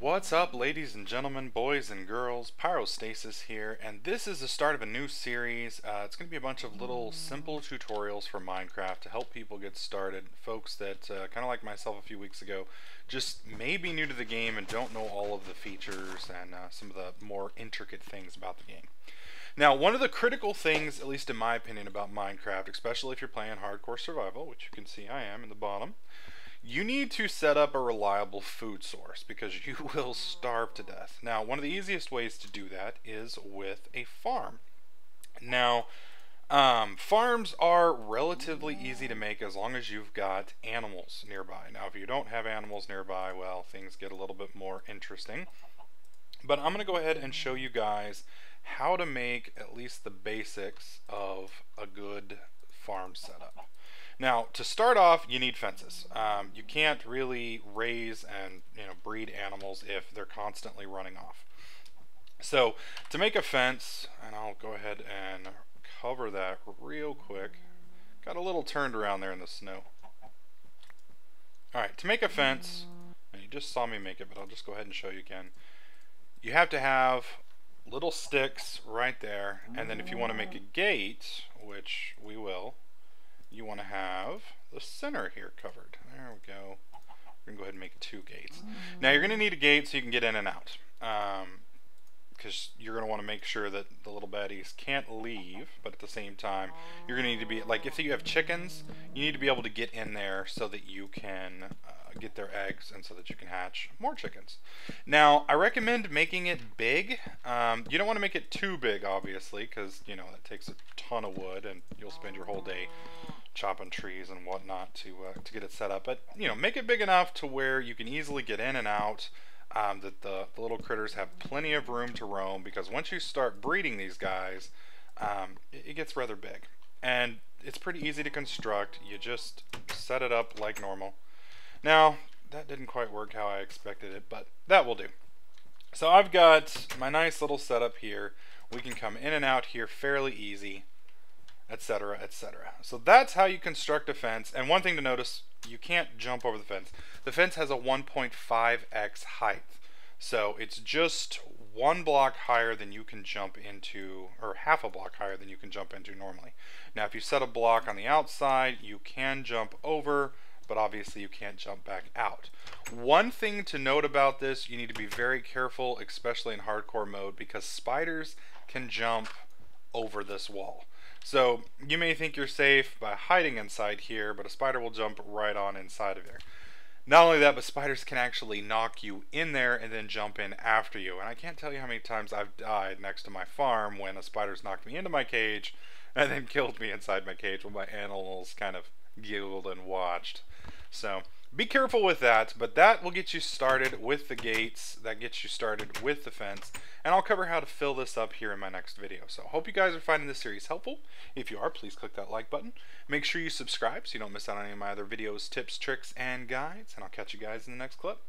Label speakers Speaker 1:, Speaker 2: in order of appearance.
Speaker 1: What's up ladies and gentlemen, boys and girls, Pyrostasis here, and this is the start of a new series. Uh, it's going to be a bunch of little simple tutorials for Minecraft to help people get started. Folks that, uh, kind of like myself a few weeks ago, just may be new to the game and don't know all of the features and uh, some of the more intricate things about the game. Now, one of the critical things, at least in my opinion, about Minecraft, especially if you're playing Hardcore Survival, which you can see I am in the bottom, you need to set up a reliable food source because you will starve to death. Now, one of the easiest ways to do that is with a farm. Now, um, farms are relatively easy to make as long as you've got animals nearby. Now, if you don't have animals nearby, well, things get a little bit more interesting. But I'm going to go ahead and show you guys how to make at least the basics of a good farm setup. Now, to start off, you need fences. Um, you can't really raise and you know breed animals if they're constantly running off. So, to make a fence, and I'll go ahead and cover that real quick. Got a little turned around there in the snow. Alright, to make a fence, and you just saw me make it, but I'll just go ahead and show you again. You have to have little sticks right there, and then if you want to make a gate, which we will, you want to have the center here covered. There we go. We're going to go ahead and make two gates. Now you're going to need a gate so you can get in and out. because um, you're going to want to make sure that the little baddies can't leave, but at the same time, you're going to need to be, like if you have chickens, you need to be able to get in there so that you can uh, get their eggs and so that you can hatch more chickens. Now, I recommend making it big. Um, you don't want to make it too big, obviously, because, you know, that takes a ton of wood and you'll spend your whole day chopping trees and whatnot to uh, to get it set up. But you know, make it big enough to where you can easily get in and out. Um, that the, the, little critters have plenty of room to roam because once you start breeding these guys, um, it, it gets rather big. And it's pretty easy to construct. You just set it up like normal. Now, that didn't quite work how I expected it, but that will do. So I've got my nice little setup here. We can come in and out here fairly easy etc., etc. So that's how you construct a fence. And one thing to notice, you can't jump over the fence. The fence has a 1.5x height. So it's just one block higher than you can jump into, or half a block higher than you can jump into normally. Now if you set a block on the outside, you can jump over, but obviously you can't jump back out. One thing to note about this, you need to be very careful, especially in hardcore mode, because spiders can jump over this wall. So you may think you're safe by hiding inside here, but a spider will jump right on inside of there. Not only that, but spiders can actually knock you in there and then jump in after you. And I can't tell you how many times I've died next to my farm when a spider's knocked me into my cage and then killed me inside my cage while my animals kind of giggled and watched. So be careful with that, but that will get you started with the gates, that gets you started with the fence, and I'll cover how to fill this up here in my next video. So hope you guys are finding this series helpful. If you are, please click that like button. Make sure you subscribe so you don't miss out on any of my other videos, tips, tricks, and guides, and I'll catch you guys in the next clip.